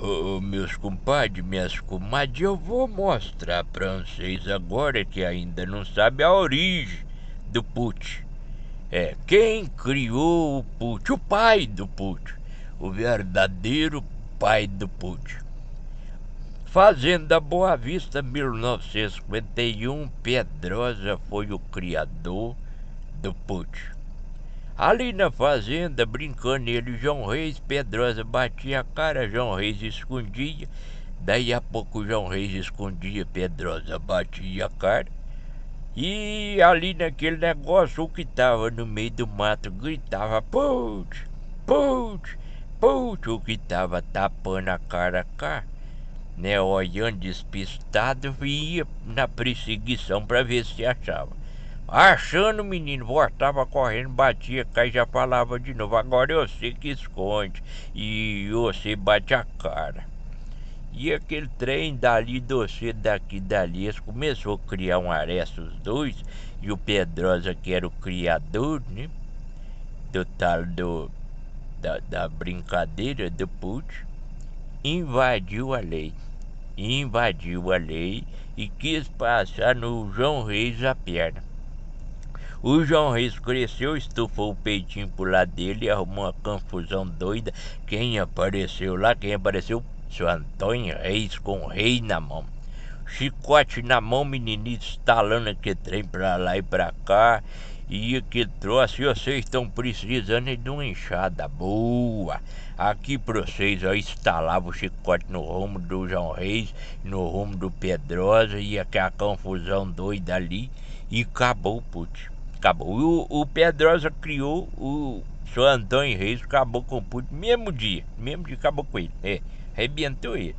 Ô, meus compadres, minhas comadres, eu vou mostrar pra vocês agora que ainda não sabe a origem do put. É, quem criou o put? O pai do put. O verdadeiro pai do put. Fazenda Boa Vista, 1951, Pedrosa foi o criador do put. Ali na fazenda, brincando ele, João Reis, Pedrosa batia a cara, João Reis escondia. Daí a pouco João Reis escondia, Pedrosa batia a cara. E ali naquele negócio, o que tava no meio do mato gritava, put, put, put, o que tava tapando a cara cá, né, olhando despistado, ia na perseguição para ver se achava. Achando o menino, voltava correndo, batia, cai já falava de novo. Agora eu sei que esconde. E você bate a cara. E aquele trem dali, doce, daqui, dali, eles começou a criar um aresto os dois. E o Pedrosa, que era o criador, né? Do tal do. Da, da brincadeira do put, invadiu a lei. Invadiu a lei e quis passar no João Reis a perna. O João Reis cresceu, estufou o peitinho pro lado dele e arrumou uma confusão doida. Quem apareceu lá? Quem apareceu? Seu Antônio Reis com o rei na mão. Chicote na mão, menininho, estalando aquele trem pra lá e pra cá. E que trouxe, vocês estão precisando de uma enxada boa. Aqui pra vocês, ó, instalava o chicote no rumo do João Reis, no rumo do Pedrosa, e aquela confusão doida ali, e acabou o put acabou. O, o Pedrosa criou o seu Antônio Reis, acabou com o mesmo dia. Mesmo dia acabou com ele. É, arrebentou ele.